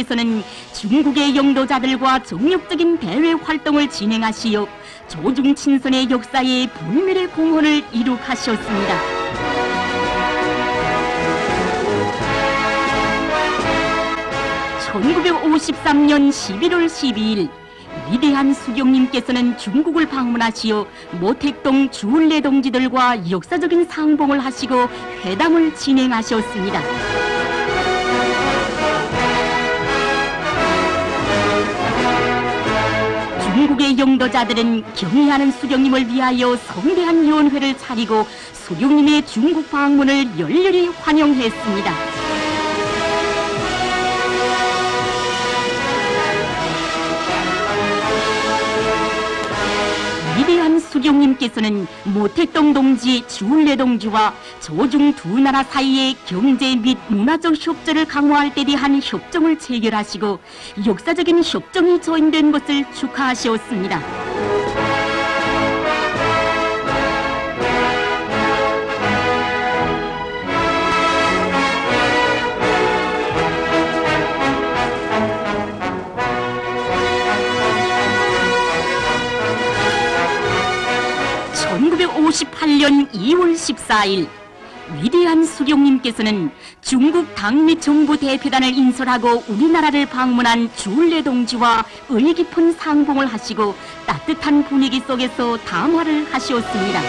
동지께서는 중국의 영도자들과 정력적인 대외 활동을 진행하시어 조중 친선의 역사에 불멸의 공헌을 이룩하셨습니다. (1953년 11월 12일) 위대한 수경님께서는 중국을 방문하시어 모택동 주울레 동지들과 역사적인 상봉을 하시고 회담을 진행하셨습니다. 중국의 영도자들은 경의하는 수경님을 위하여 성대한 위원회를 차리고 수경님의 중국 방문을 열렬히 환영했습니다. 수경님께서는 모택동 동지, 주울레 동지와 조중 두 나라 사이의 경제 및 문화적 협조를 강화할 때 대한 협정을 체결하시고 역사적인 협정이 조인된 것을 축하하셨습니다. (1958년 2월 14일) 위대한 수경님께서는 중국 당미 정부 대표단을 인솔하고 우리나라를 방문한 주울레 동지와 의리 깊은 상봉을 하시고 따뜻한 분위기 속에서 담화를 하시었습니다.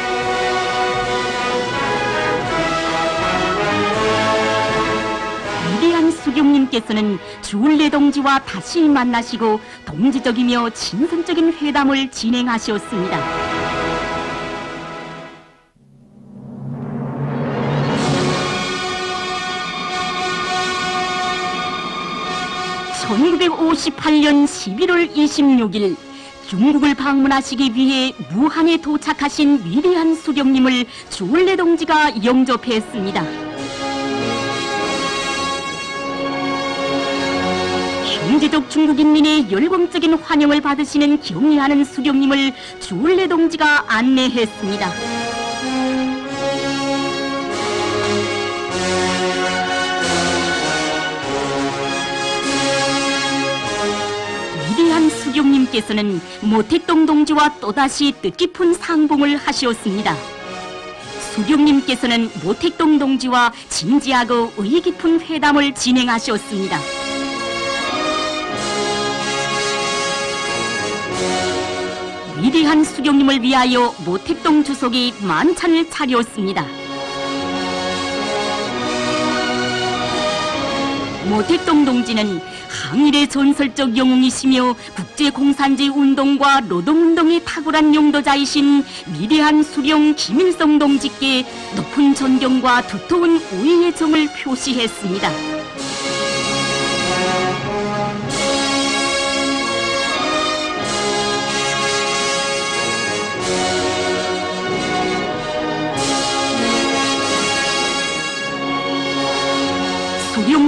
위대한 수경님께서는 주울레 동지와 다시 만나시고 동지적이며 친선적인 회담을 진행하셨습니다. (1958년 11월 26일) 중국을 방문하시기 위해 무한에 도착하신 위대한 수경님을 주울레 동지가 영접했습니다. 형제적 중국인민의 열광적인 환영을 받으시는 경의하는 수경님을 주울레 동지가 안내했습니다. 수경님께서는 모택동 동지와 또다시 뜻깊은 상봉을 하시었습니다. 수경님께서는 모택동 동지와 진지하고 의의 깊은 회담을 진행하셨습니다. 위대한 수경님을 위하여 모택동 주석이 만찬을 차렸습니다. 모택동 동지는 항일의 전설적 영웅이시며 국제공산제 운동과 노동운동에 탁월한 용도자이신 위대한 수령 김일성 동지께 높은 존경과 두터운 우애의 정을 표시했습니다.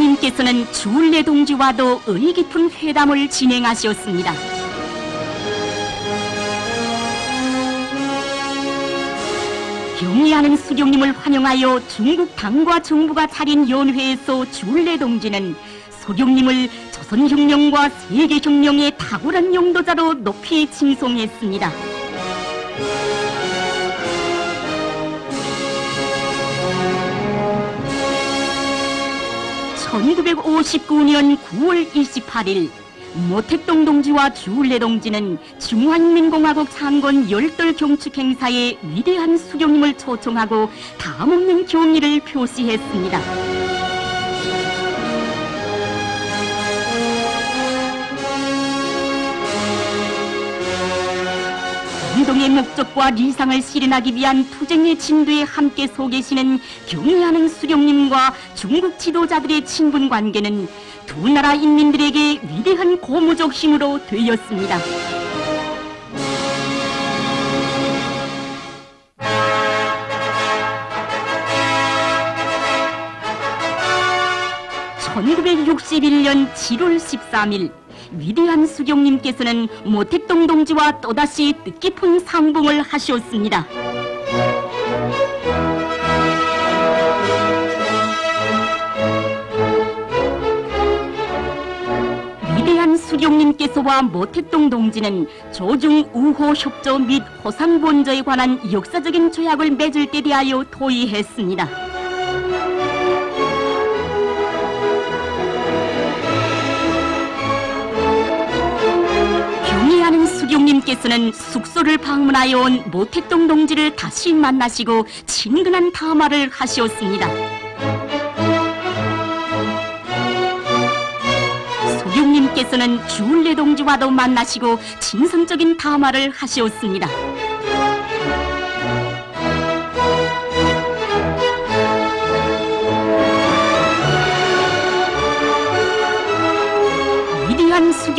수령님께서는 주울레 동지와도 의의 깊은 회담을 진행하셨습니다. 경의하는 수경님을 환영하여 중국 당과 정부가 차린 연회에서 주울레 동지는 소경님을 조선혁명과 세계혁명의 탁월한 용도자로 높이 칭송했습니다. 1959년 9월 28일 모택동 동지와 주울레 동지는 중화인민공화국 창건 열돌 경축 행사에 위대한 수경님을 초청하고 다음없는 경의를 표시했습니다. 운동의 목적과 리상을 실현하기 위한 투쟁의 진도에 함께 서 계시는 경의하는 수령님과 중국 지도자들의 친분 관계는 두 나라 인민들에게 위대한 고무적 힘으로 되었습니다. (1961년 7월 13일) 위대한 수경님께서는 모택동 동지와 또다시 뜻깊은 상봉을 하시었습니다. 위대한 수경님께서와 모택동 동지는 조중 우호 협조 및 호상 본저에 관한 역사적인 조약을 맺을 때 대하여 토의했습니다. 수경님께서는 숙소를 방문하여 온 모택동 동지를 다시 만나시고 친근한 담화를 하시었습니다. 수경님께서는 주울레 동지와도 만나시고 진성적인 담화를 하시었습니다.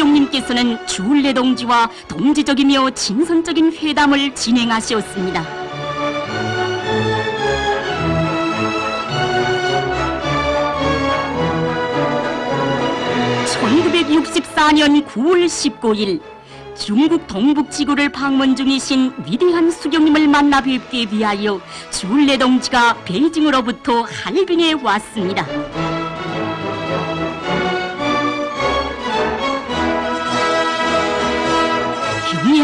위대한 수경님께서는 주울레 동지와 동지적이며 진선적인 회담을 진행하셨습니다. (1964년 9월 19일) 중국 동북지구를 방문 중이신 위대한 수경님을 만나 뵙기 위하여 주울레 동지가 베이징으로부터 할빈에 왔습니다.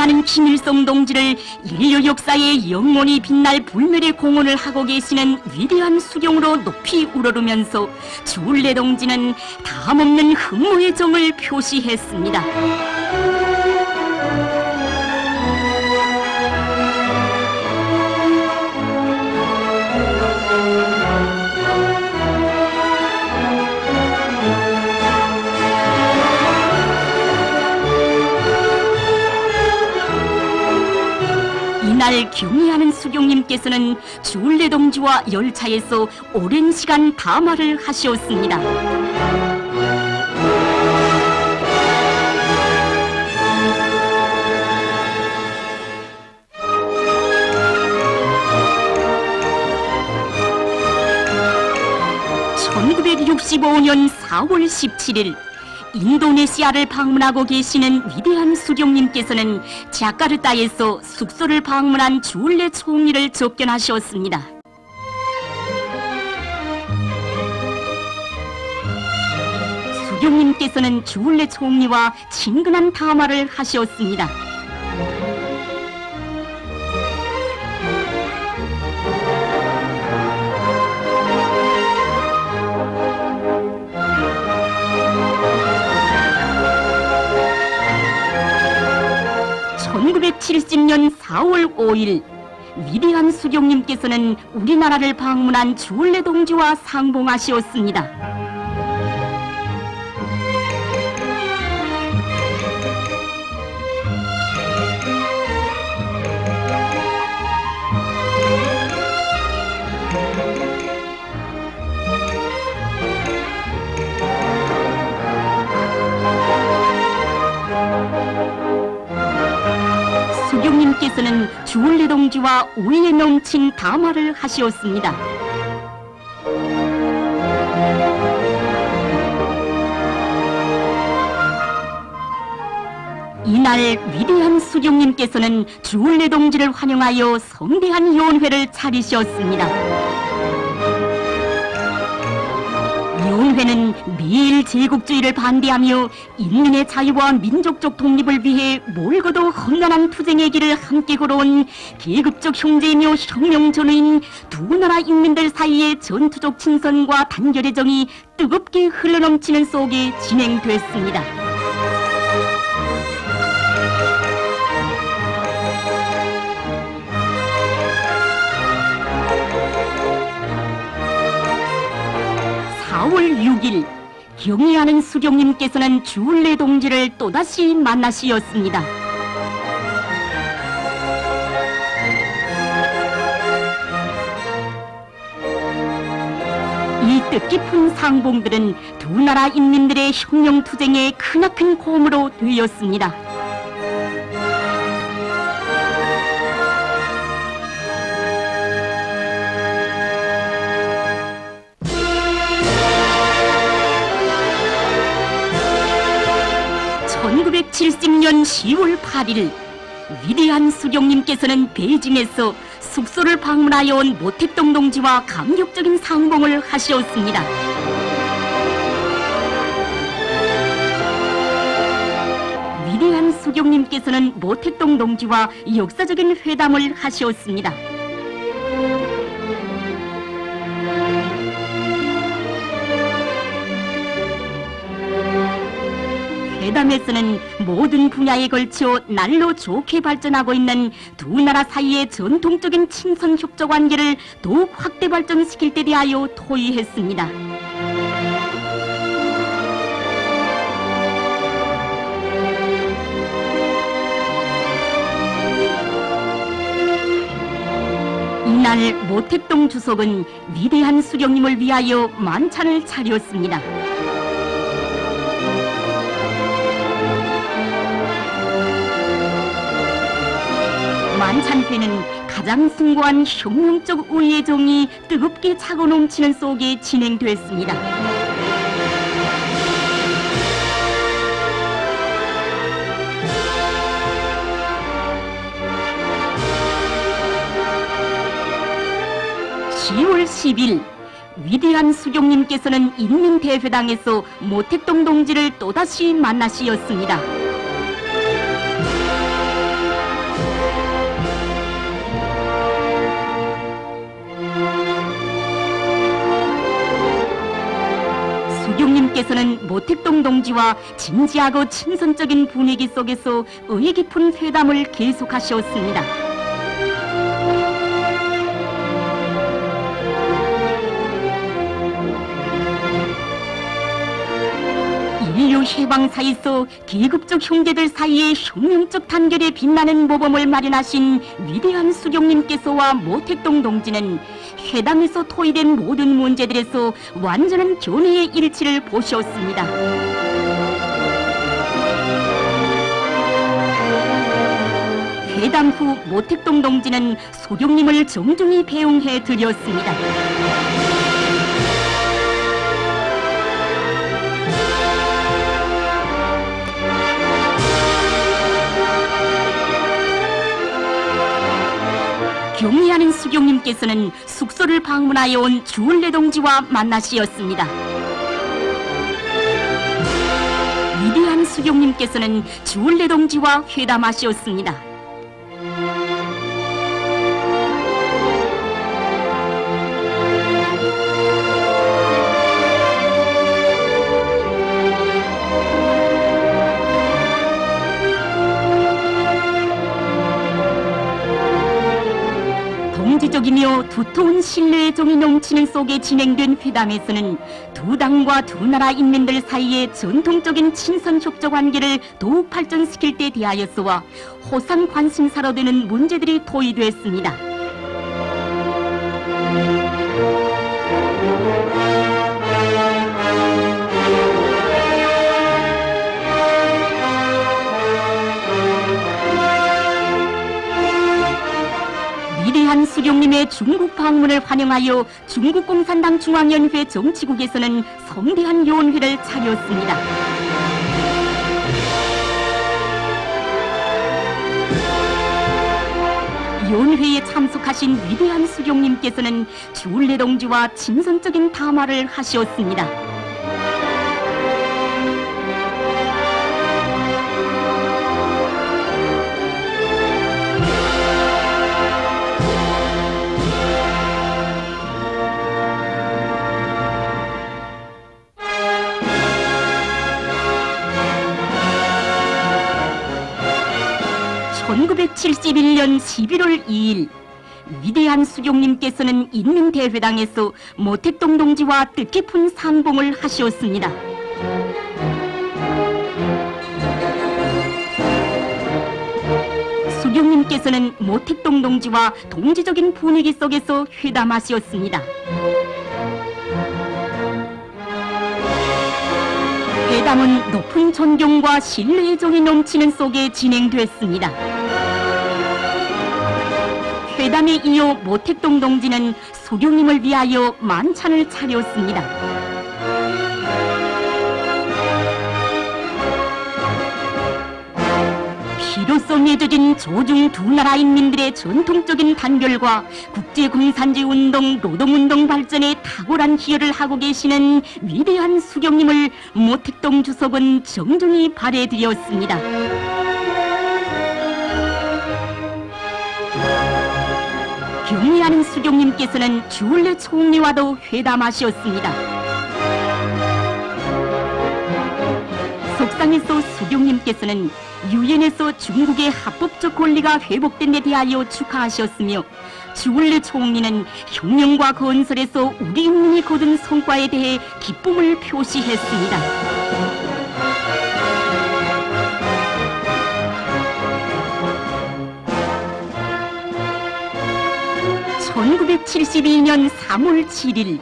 경의하는 김일성 동지를 인류 역사의 영원히 빛날 불멸의 공헌을 하고 계시는 위대한 수경으로 높이 우러르면서 주울레 동지는 다함없는 흠모의 정을 표시했습니다. 이날 경의하는 수경님께서는 주울레 동지와 열차에서 오랜 시간 담화를 하시었습니다. (1965년 4월 17일) 인도네시아를 방문하고 계시는 위대한 수경님께서는 자카르타에서 숙소를 방문한 주울레 총리를 접견하셨습니다. 수경님께서는 주울레 총리와 친근한 담화를 하셨습니다. (1970년 4월 5일) 위대한 수경님께서는 우리나라를 방문한 주울레 동지와 상봉하시었습니다. 수경님께서는 주울레 동지와 우애에 넘친 담화를 하시었습니다. 이날 위대한 수경님께서는 주울레 동지를 환영하여 성대한 연회를 차리셨습니다. 제국주의를 반대하며 인민의 자유와 민족적 독립을 위해 몰고도 험난한 투쟁의 길을 함께 걸어온 계급적 형제이며 혁명 전우인 두 나라 인민들 사이의 전투적 친선과 단결의 정이 뜨겁게 흘러넘치는 속에 진행됐습니다. (4월 6일) 경의하는 수경님께서는 주울레 동지를 또다시 만나시었습니다. 이 뜻깊은 상봉들은 두 나라 인민들의 혁명 투쟁의 크나큰 공으로 되었습니다. (1970년 10월 8일) 위대한 수경님께서는 베이징에서 숙소를 방문하여 온 모택동 동지와 감격적인 상봉을 하시었습니다. 수경님께서는 모택동 동지와 역사적인 회담을 하시었습니다. 회담에서는 모든 분야에 걸쳐 날로 좋게 발전하고 있는 두 나라 사이의 전통적인 친선 협조 관계를 더욱 확대 발전시킬 때 대하여 토의했습니다. 이날 모택동 주석은 위대한 수령님을 위하여 만찬을 차렸습니다. 만찬회는 가장 숭고한 혁명적 우리의 정이 뜨겁게 차고 넘치는 속에 진행됐습니다. (10월 10일) 위대한 수경님께서는 인민대회당에서 모택동 동지를 또다시 만나시었습니다. 수경님께서는 모택동 동지와 진지하고 친선적인 분위기 속에서 의의 깊은 회담을 계속하셨습니다. 해방사에서 계급적 형제들 사이의 혁명적 단결에 빛나는 모범을 마련하신 위대한 수경님께서와 모택동 동지는 회담에서 토의된 모든 문제들에서 완전한 견해의 일치를 보셨습니다. 회담 후 모택동 동지는 소경님을 정중히 배웅해 드렸습니다. 경의하는 수경님께서는 숙소를 방문하여 온 주울레 동지와 만나시었습니다. 위대한 수경님께서는 주울레 동지와 회담하시었습니다. 두터운 신뢰의 정이 넘치는 속에 진행된 회담에서는 두 당과 두 나라 인민들 사이의 전통적인 친선 협조 관계를 더욱 발전시킬 때 대하여서와 호상 관심사로 되는 문제들이 토의됐습니다. 수령님의 중국 방문을 환영하여 중국 공산당 중앙연회 정치국에서는 성대한 요원회를 차렸습니다. 연회에 참석하신 위대한 수령님께서는 주울레 동지와 친선적인 담화를 하셨습니다. (1971년 11월 2일) 위대한 수경님께서는 인민대회당에서 모택동 동지와 뜻깊은 상봉을 하시었습니다. 수경님께서는 모택동 동지와 동지적인 분위기 속에서 회담하시었습니다. 회담은 높은 존경과 신뢰의 정이 넘치는 속에 진행됐습니다. 회담에 이어 모택동 동지는 소경님을 위하여 만찬을 차렸습니다. 피로써 맺어진 조중 두 나라 인민들의 전통적인 단결과 국제공산지 운동, 노동운동 발전에 탁월한 기여를 하고 계시는 위대한 수경님을 모택동 주석은 정중히 발해드렸습니다. 수경님께서는 주울레 총리와도 회담하셨습니다. 속상에서 수경님께서는 유엔에서 중국의 합법적 권리가 회복된 데 대하여 축하하셨으며 주울레 총리는 혁명과 건설에서 우리 인민이 거둔 성과에 대해 기쁨을 표시했습니다. 1972년 3월 7일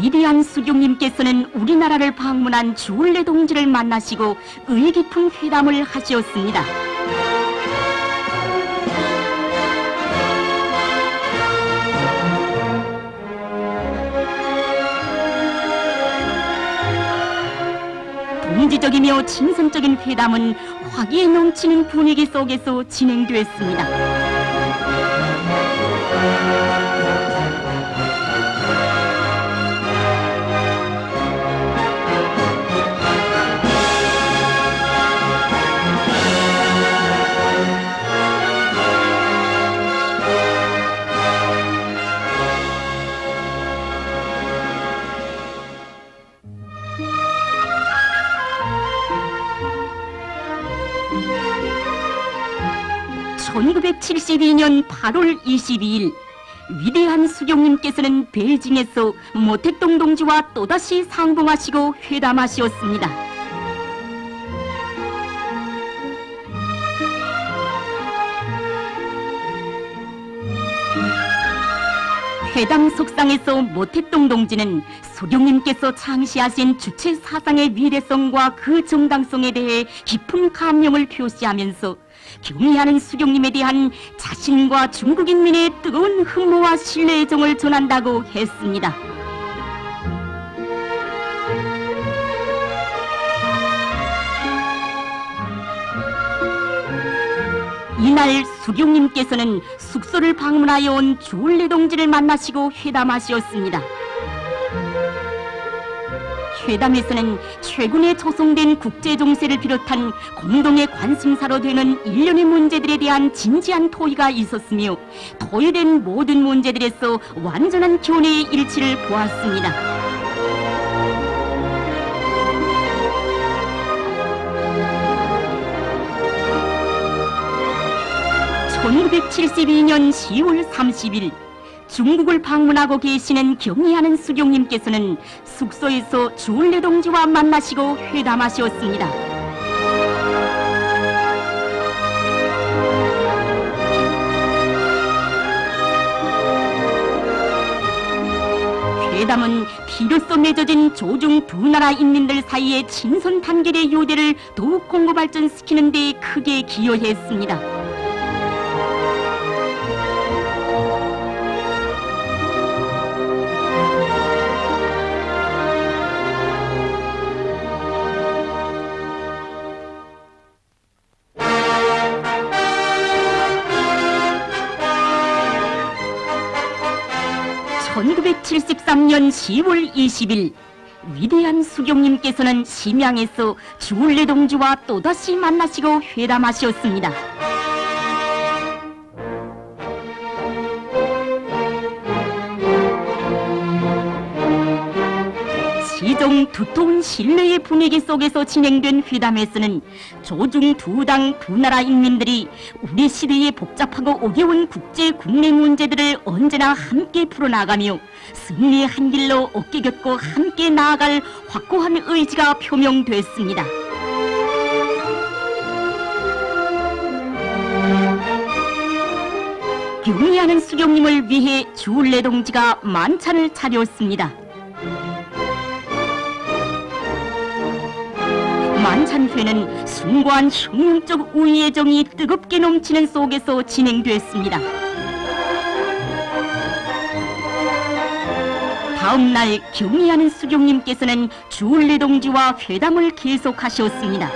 위대한 수경님께서는 우리나라를 방문한 주울레 동지를 만나시고 의깊은 회담을 하셨습니다. 동지적이며 친선적인 회담은 화기에 넘치는 분위기 속에서 진행됐습니다. 8월 22일) 위대한 수경님께서는 베이징에서 모택동 동지와 또다시 상봉하시고 회담하시었습니다. 회담 속상에서 모택동 동지는 수경님께서 창시하신 주체 사상의 위대성과 그 정당성에 대해 깊은 감명을 표시하면서 경의하는 수경님에 대한 자신과 중국인민의 뜨거운 흠모와 신뢰의 정을 전한다고 했습니다. 이날 수경님께서는 숙소를 방문하여 온 주울레 동지를 만나시고 회담하시었습니다. 회담에서는 최근에 조성된 국제 정세를 비롯한 공동의 관심사로 되는 일련의 문제들에 대한 진지한 토의가 있었으며 토의된 모든 문제들에서 완전한 견해의 일치를 보았습니다. (1972년 10월 30일) 중국을 방문하고 계시는 경의하는 수경님께서는 숙소에서 주울레 동지와 만나시고 회담하셨습니다. 회담은 비로소 맺어진 조중 두 나라 인민들 사이의 친선 단결의 요대를 더욱 공고 발전시키는 데 크게 기여했습니다. 1973년 10월 20일 위대한 수경님께서는 심양에서 주울레 동지와 또다시 만나시고 회담하셨습니다. 시종 두터운 신뢰의 분위기 속에서 진행된 회담에서는 조중 두 당 두 나라 인민들이 우리 시대의 복잡하고 어려운 국제 국내 문제들을 언제나 함께 풀어나가며 승리의 한 길로 어깨 겹고 함께 나아갈 확고한 의지가 표명됐습니다. 경의하는 수경님을 위해 주울레 동지가 만찬을 차렸습니다. 만찬회는 숭고한 혁명적 우위의 정이 뜨겁게 넘치는 속에서 진행됐습니다. 다음 날 경의하는 수경님께서는 주울레 동지와 회담을 계속하셨습니다.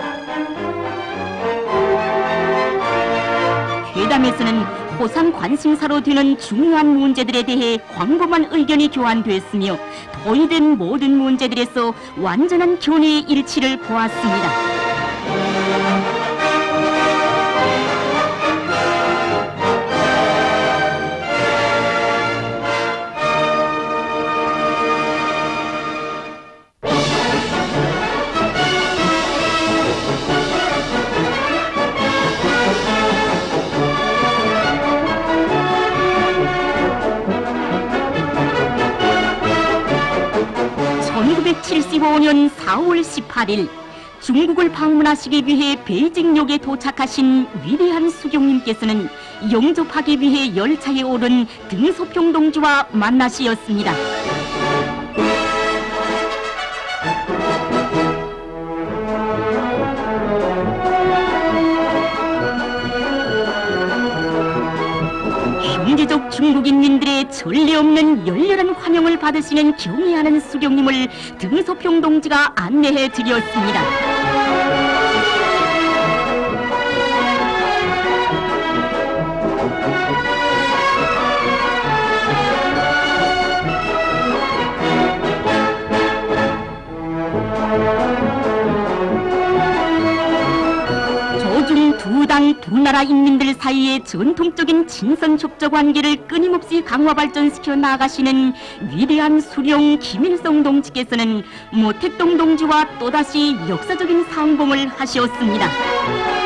회담에서는 호상 관심사로 되는 중요한 문제들에 대해 광범한 의견이 교환됐으며 도의된 모든 문제들에서 완전한 견해의 일치를 보았습니다. 4월 18일 중국을 방문하시기 위해 베이징역에 도착하신 위대한 수경님께서는 영접하기 위해 열차에 오른 등소평 동지와 만나시었습니다. 중국인민들의 전례 없는 열렬한 환영을 받으시는 경애하는 수경님을 등소평 동지가 안내해 드렸습니다. 두 나라 인민들 사이의 전통적인 친선 협조 관계를 끊임없이 강화 발전시켜 나가시는 위대한 수령 김일성 동지께서는 모택동 동지와 또다시 역사적인 상봉을 하시었습니다.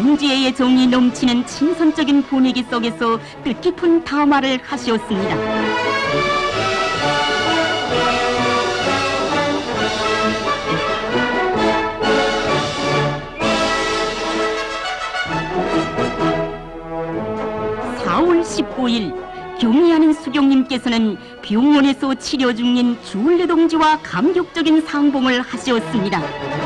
동지애의 정이 넘치는 친선적인 분위기 속에서 뜻깊은 담화를 하시었습니다. (4월 19일) 경의하는 수경님께서는 병원에서 치료 중인 주울레 동지와 감격적인 상봉을 하시었습니다.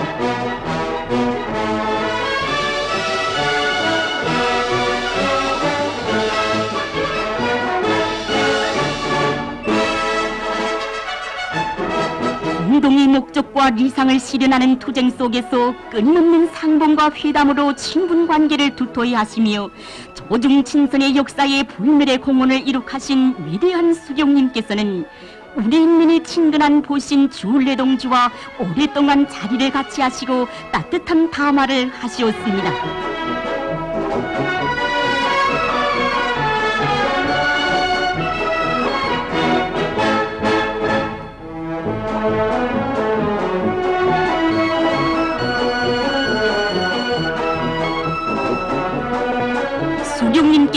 목적과 리상을 실현하는 투쟁 속에서 끊임없는 상봉과 회담으로 친분 관계를 두터이 하시며 조중 친선의 역사에 불멸의 공헌을 이룩하신 위대한 수경님께서는 우리 인민의 친근한 보신 주울레 동지와 오랫동안 자리를 같이 하시고 따뜻한 담화를 하시었습니다.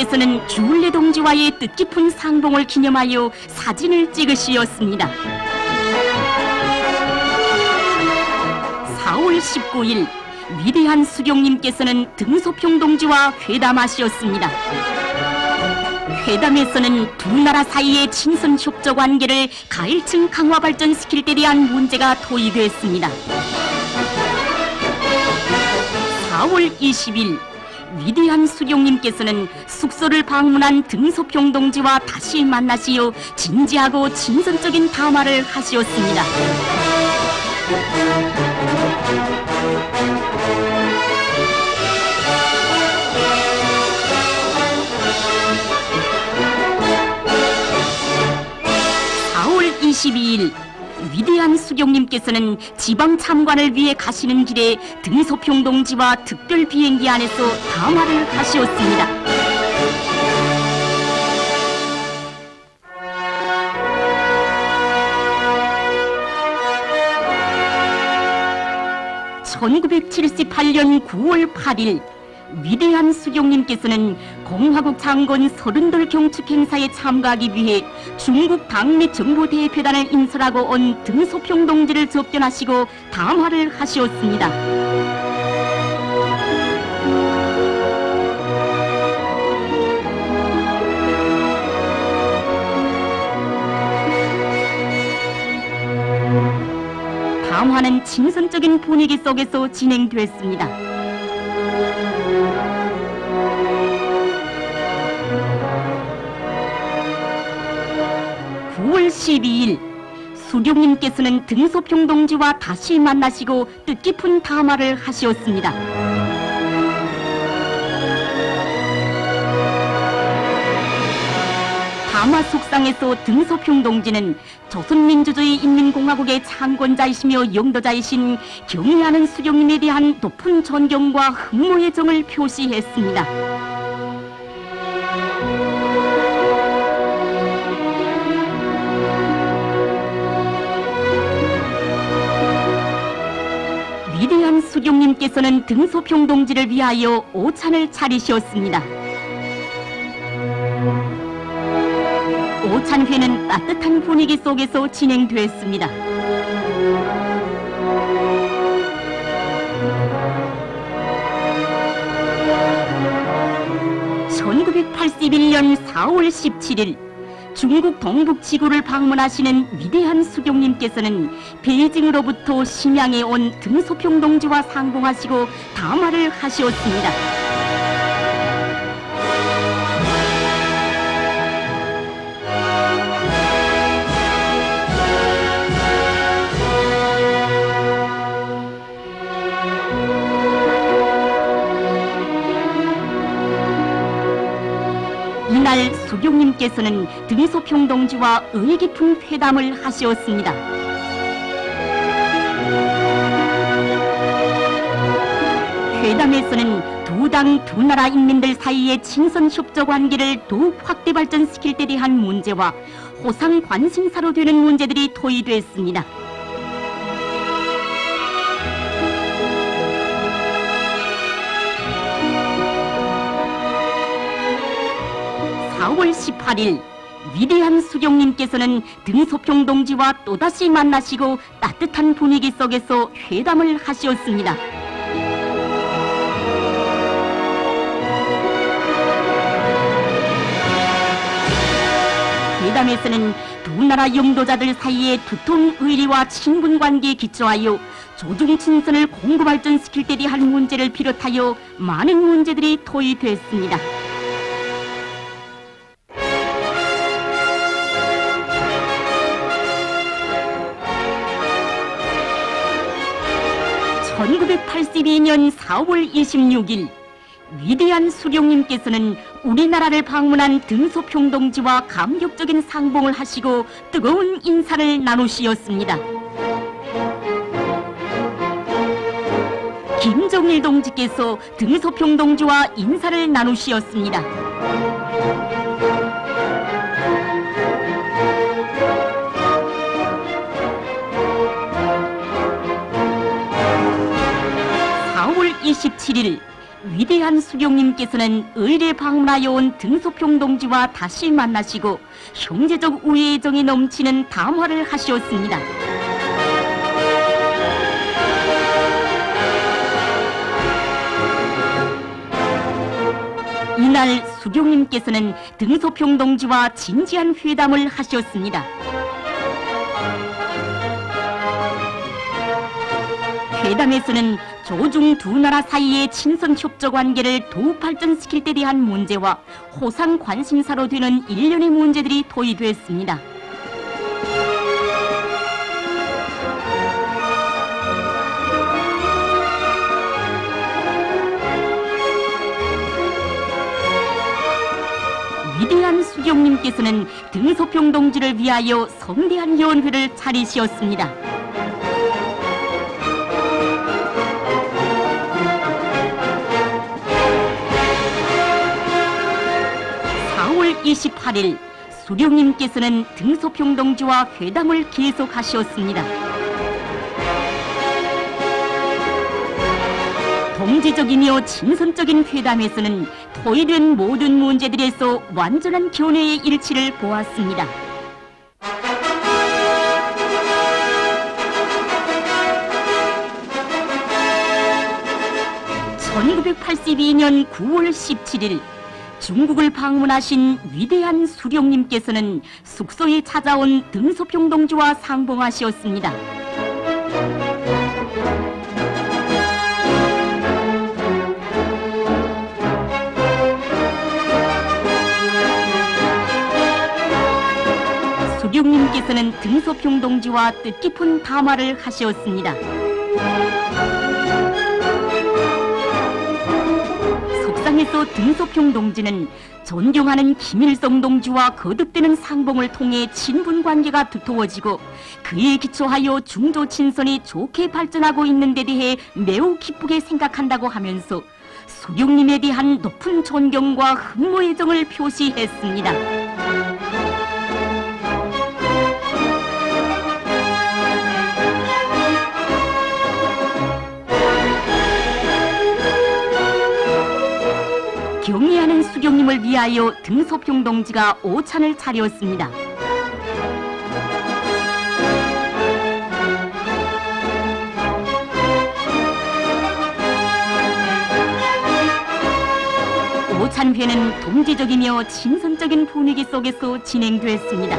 수경님께서는 주울레 동지와의 뜻깊은 상봉을 기념하여 사진을 찍으시었습니다. 4월 19일 위대한 수경님께서는 등소평 동지와 회담하시었습니다. 회담에서는 두 나라 사이의 친선 협조 관계를 가일층 강화 발전시킬 때 대한 문제가 토의되었습니다. 4월 20일 위대한 수경님께서는 숙소를 방문한 등소평 동지와 다시 만나시어 진지하고 진선적인 담화를 하시었습니다. (4월 22일) 위대한 수경님께서는 지방 참관을 위해 가시는 길에 등소평 동지와 특별 비행기 안에서 담화를 하시었습니다. (1978년 9월 8일) 위대한 수경님께서는 공화국 장군 서른돌 경축 행사에 참가하기 위해 중국 당내 정보대표단을 인솔하고 온 등소평 동지를 접견하시고 담화를 하시었습니다. 담화는 친선적인 분위기 속에서 진행됐습니다. 9월 12일 수경님께서는 등소평 동지와 다시 만나시고 뜻깊은 담화를 하시었습니다. 남아 속상에서 등소평 동지는 조선민주주의 인민공화국의 창건자이시며 영도자이신 경의하는 수령님에 대한 높은 존경과 흠모의 정을 표시했습니다. 수령님께서는 등소평 동지를 위하여 오찬을 차리셨습니다. 오찬회는 따뜻한 분위기 속에서 진행됐습니다. (1981년 4월 17일) 중국 동북 지구를 방문하시는 위대한 수경님께서는 베이징으로부터 심양에 온 등소평 동지와 상봉하시고 담화를 하시었습니다. 이날 수경님께서는 등소평 동지와 의 깊은 회담을 하시었습니다. 회담에서는 두 당 두 나라 인민들 사이의 친선 협조 관계를 더욱 확대 발전시킬 때 대한 문제와 호상 관심사로 되는 문제들이 토의됐습니다. 4월 18일 위대한 수경님께서는 등소평 동지와 또다시 만나시고 따뜻한 분위기 속에서 회담을 하시었습니다. 회담에서는 두 나라 영도자들 사이의 두통 의리와 친분 관계에 기초하여 조중 친선을 공고 발전시킬 때 대한 문제를 비롯하여 많은 문제들이 토의됐습니다. (1982년 4월 26일) 위대한 수령님께서는 우리나라를 방문한 등소평 동지와 감격적인 상봉을 하시고 뜨거운 인사를 나누시었습니다. 김정일 동지께서 등소평 동지와 인사를 나누시었습니다. 27일) 위대한 수령님께서는 의례 방문하여 온 등소평 동지와 다시 만나시고 형제적 우애의 정이 넘치는 담화를 하시었습니다. 이날 수경님께서는 등소평 동지와 진지한 회담을 하셨습니다. 회담에서는 조중 두 나라 사이의 친선 협조 관계를 더욱 발전시킬 때 대한 문제와 호상 관심사로 되는 일련의 문제들이 토의됐습니다. 위대한 수경님께서는 등소평 동지를 위하여 성대한 연회를 차리시었습니다. 4월 28일 수령님께서는 등소평 동지와 회담을 계속하셨습니다. 동지적이며 친선적인 회담에서는 토의된 모든 문제들에서 완전한 견해의 일치를 보았습니다. (1982년 9월 17일) 중국을 방문하신 위대한 수령님께서는 숙소에 찾아온 등소평 동지와 상봉하시었습니다. 수령님께서는 등소평 동지와 뜻깊은 담화를 하시었습니다. 속상해서 등소평 동지는 존경하는 김일성 동지와 거듭되는 상봉을 통해 친분 관계가 두터워지고 그에 기초하여 중조 친선이 좋게 발전하고 있는 데 대해 매우 기쁘게 생각한다고 하면서 수령님에 대한 높은 존경과 흠모애정을 표시했습니다. 경의하는 수경님을 위하여 등소평 동지가 오찬을 차렸습니다. 오찬회는 동지적이며 친선적인 분위기 속에서 진행됐습니다.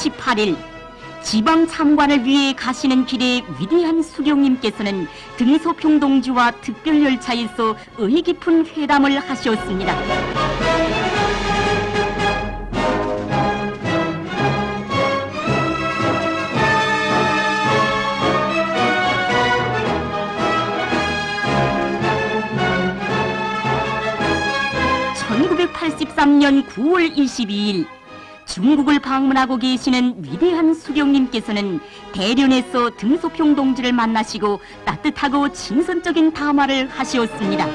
18일 지방 참관을 위해 가시는 길에 위대한 수령님께서는 등소평 동지와 특별 열차에서 의의 깊은 회담을 하셨습니다. (1983년 9월 22일) 중국을 방문하고 계시는 위대한 수령님께서는 대련에서 등소평 동지를 만나시고 따뜻하고 친선적인 담화를 하시었습니다.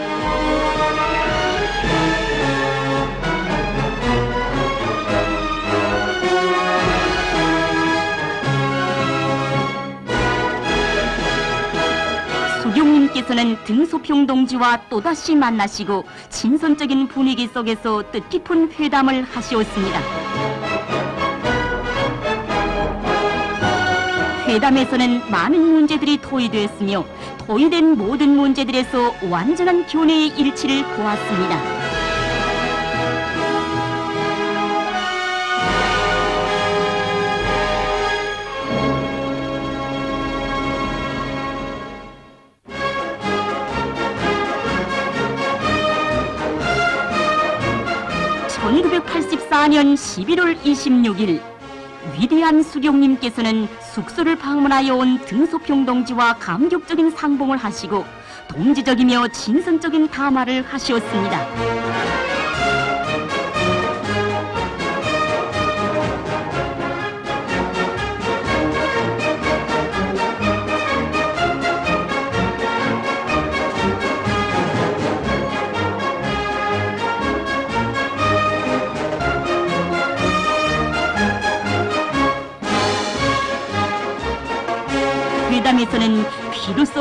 수령님께서는 등소평 동지와 또다시 만나시고 친선적인 분위기 속에서 뜻깊은 회담을 하시었습니다. 회담에서는 많은 문제들이 토의되었으며 토의된 모든 문제들에서 완전한 교내의 일치를 보았습니다. (1984년 11월 26일) 위대한 수령님께서는 숙소를 방문하여 온 등소평 동지와 감격적인 상봉을 하시고 동지적이며 진선적인 담화를 하시었습니다.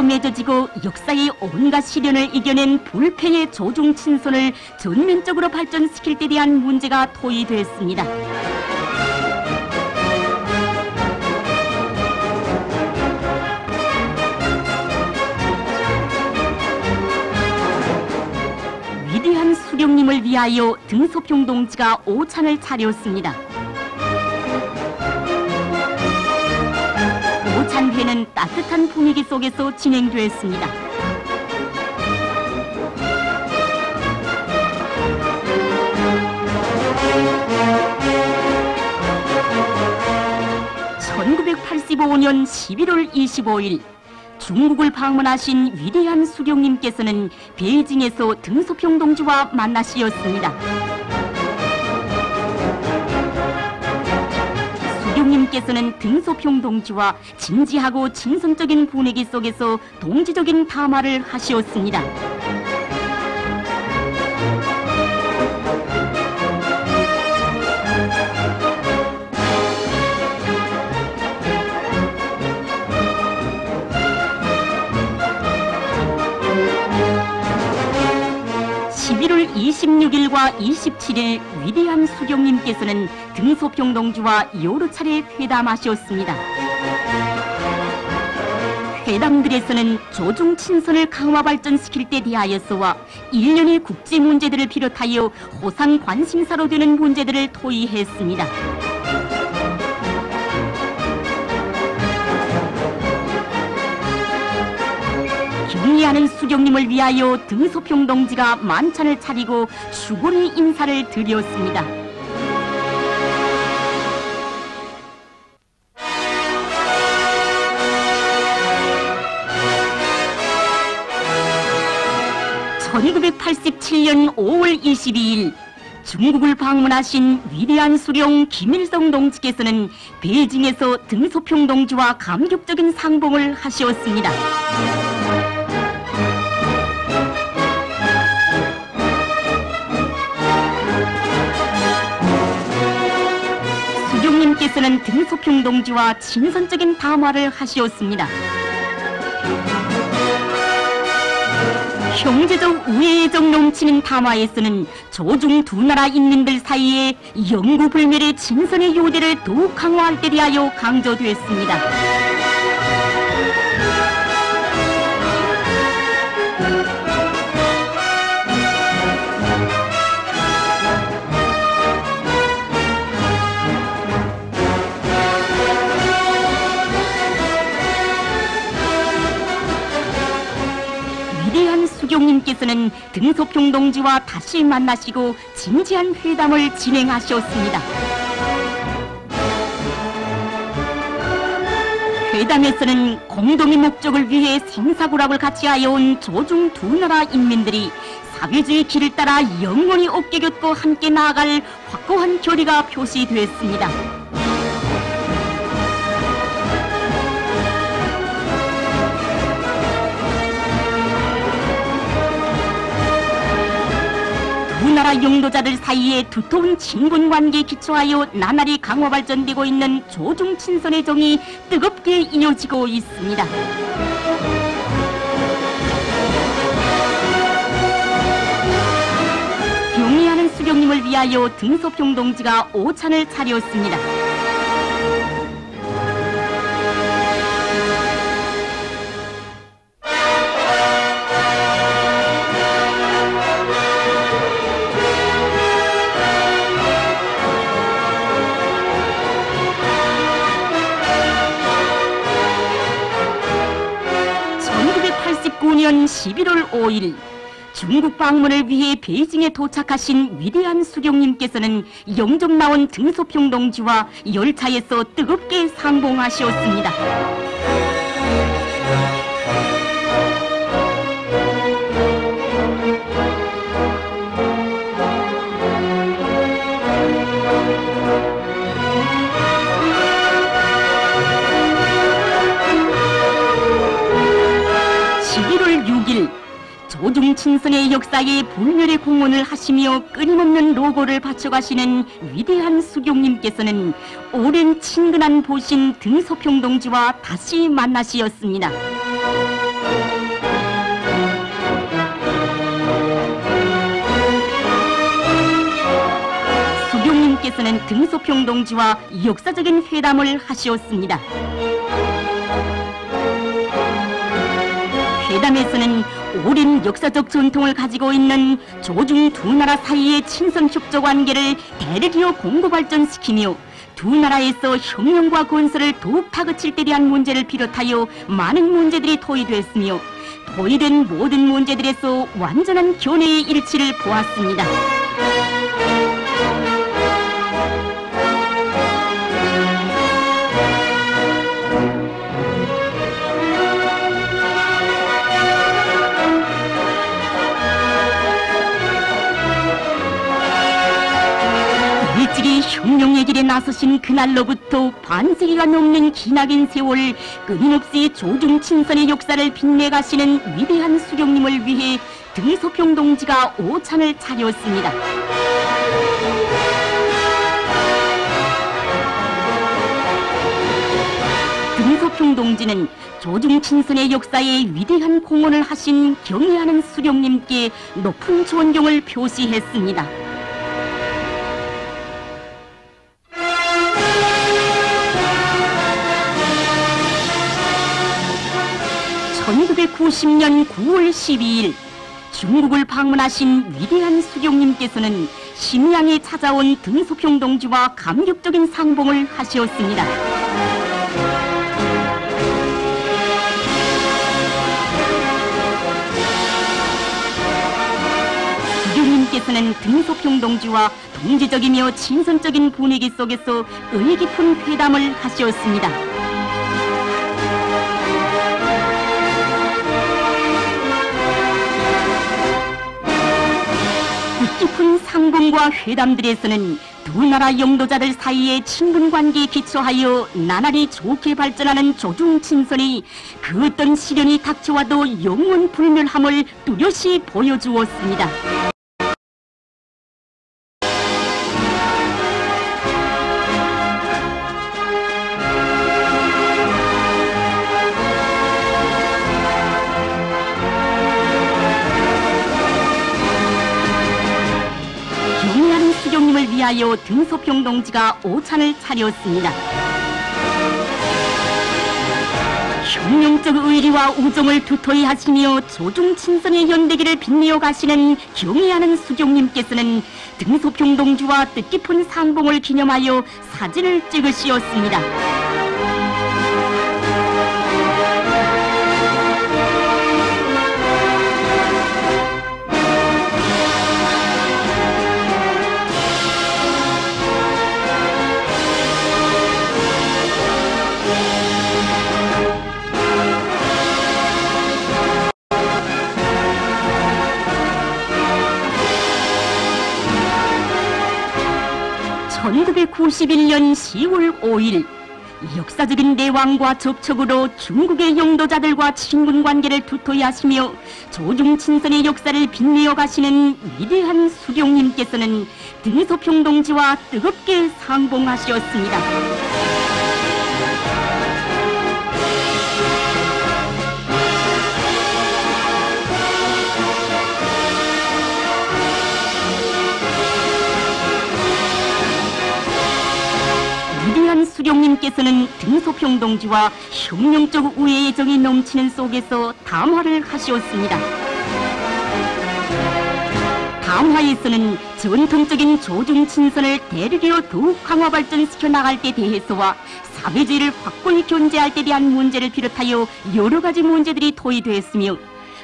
맺어지고 역사의 온갖 시련을 이겨낸 불패의 조중 친선을 전면적으로 발전시킬 때 대한 문제가 토의됐습니다. 위대한 수령님을 위하여 등소평 동지가 오찬을 차렸습니다. 오찬회는 따뜻한 분위기 속에서 진행됐습니다. (1985년 11월 25일) 중국을 방문하신 위대한 수령님께서는 베이징에서 등소평 동지와 만나시었습니다. 수령님께서는 등소평 동지와 진지하고 친선적인 분위기 속에서 동지적인 담화를 하시었습니다. 26일과 27일) 위대한 수령님께서는 등소평 동지와 여러 차례 회담하셨습니다. 회담들에서는 조중 친선을 강화 발전시킬 때 대하여서와 일련의 국제 문제들을 비롯하여 호상 관심사로 되는 문제들을 토의했습니다. 위대한 수령님을 위하여 등소평 동지가 만찬을 차리고 축원의 인사를 드렸습니다. (1987년 5월 22일) 중국을 방문하신 위대한 수령 김일성 동지께서는 베이징에서 등소평 동지와 감격적인 상봉을 하시었습니다. 수령님께서는 등소평 동지와 친선적인 담화를 하시었습니다. 형제적 우애적 넘치는 담화에서는 조중 두 나라 인민들 사이에 영구불멸의 진선의 요대를 더욱 강화할 때 대하여 강조되었습니다. 수경님께서는 등소평 동지와 다시 만나시고 진지한 회담을 진행하셨습니다. 회담에서는 공동의 목적을 위해 생사구락을 같이 하여 온 조중 두 나라 인민들이 사회주의 길을 따라 영원히 어깨 곁고 함께 나아갈 확고한 결의가 표시되었습니다. 두 나라 영도자들 사이에 두터운 친분 관계에 기초하여 나날이 강화 발전되고 있는 조중 친선의 정이 뜨겁게 이어지고 있습니다. 경의하는 수령님을 위하여 등소평 동지가 오찬을 차렸습니다. 11월 5일) 중국 방문을 위해 베이징에 도착하신 위대한 수령님께서는 영접 나온 등소평 동지와 열차에서 뜨겁게 상봉하셨습니다. (11월 6일) 조중 친선의 역사에 불멸의 공헌을 하시며 끊임없는 로고를 바쳐가시는 위대한 수경님께서는 오랜 친근한 보신 등소평 동지와 다시 만나시었습니다. 수경님께서는 등소평 동지와 역사적인 회담을 하시었습니다. 회담에서는 오랜 역사적 전통을 가지고 있는 조중 두 나라 사이의 친선 협조 관계를 대르기어 공고 발전시키며 두 나라에서 혁명과 건설을 더욱 다그칠 때 대한 문제를 비롯하여 많은 문제들이 토의됐으며 토의된 모든 문제들에서 완전한 견해의 일치를 보았습니다. 길에 나서신 그날로부터 반세기가 넘는 기나긴 세월 끊임없이 조중 친선의 역사를 빛내가시는 위대한 수령님을 위해 등소평 동지가 오찬을 차렸습니다. 등소평 동지는 조중 친선의 역사에 위대한 공헌을 하신 경의하는 수령님께 높은 존경을 표시했습니다. 1950년 9월 12일 중국을 방문하신 위대한 수경님께서는 심양에 찾아온 등소평 동지와 감격적인 상봉을 하시었습니다. 수경님께서는 등소평 동지와 동지적이며 친선적인 분위기 속에서 의깊은 회담을 하셨습니다. 상봉과 회담들에서는 두 나라 영도자들 사이의 친분 관계에 기초하여 나날이 좋게 발전하는 조중 친선이 그 어떤 시련이 닥쳐와도 영원 불멸함을 뚜렷이 보여주었습니다. 위하여 등소평 동지가 오찬을 차렸습니다. 혁명적 의리와 우정을 두터이 하시며 조중 친선의 연대기를 빛내어 가시는 경의하는 수경님께서는 등소평 동지와 뜻깊은 상봉을 기념하여 사진을 찍으시었습니다. (1991년 10월 5일) 역사적인 내왕과 접촉으로 중국의 영도자들과 친분 관계를 두터이 하시며 조중 친선의 역사를 빛내어 가시는 위대한 수령님께서는 등소평 동지와 뜨겁게 상봉하셨습니다. 수령님께서는 등소평 동지와 혁명적 우애의 정이 넘치는 속에서 담화를 하시었습니다. 담화에서는 전통적인 조중 친선을 대륙으로 더욱 강화 발전시켜 나갈 때 대해서와 사회주의를 확고히 견제할 때 대한 문제를 비롯하여 여러 가지 문제들이 토의되었으며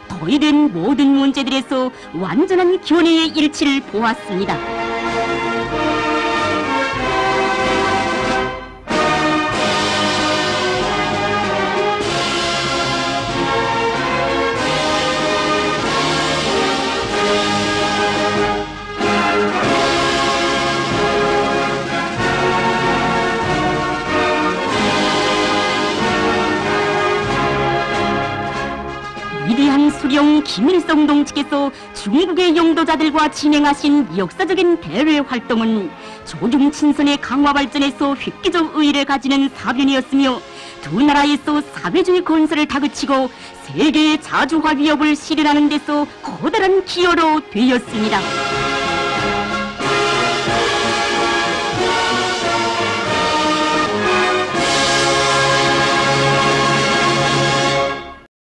토의된 모든 문제들에서 완전한 견해의 일치를 보았습니다. 수령 김일성 동지께서 중국의 영도자들과 진행하신 역사적인 대외 활동은 조중 친선의 강화 발전에서 획기적 의의를 가지는 사변이었으며 두 나라에서 사회주의 건설을 다그치고 세계의 자주화 위협을 실현하는 데서 커다란 기여로 되었습니다.